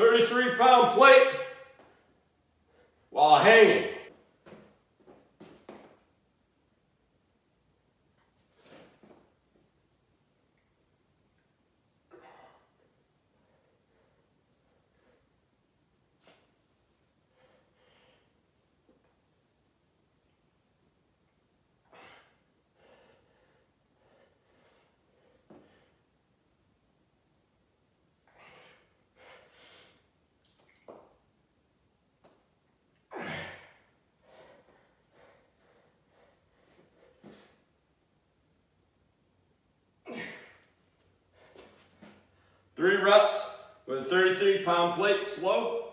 33 pound plate while hanging. Three reps with a 33 pound plate, slow.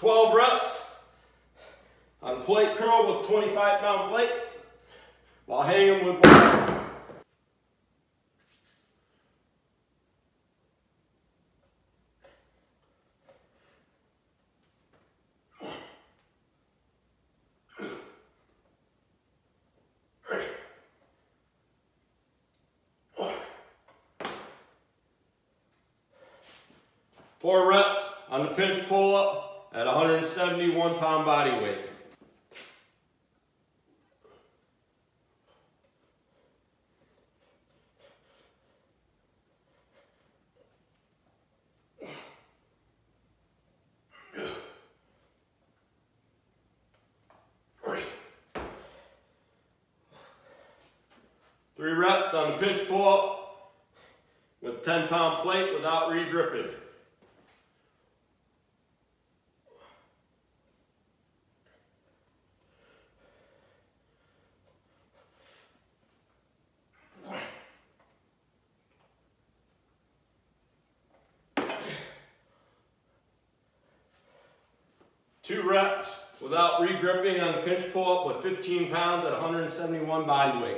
Twelve reps on plate curl with 25 pound plate while hanging with one. Four reps on the pinch pull up at 171 pound body weight. Three reps on the pinch pull up with 10 pound plate without re-gripping. Two reps without re-gripping on the pinch pull-up with 15 pounds at 171 body weight.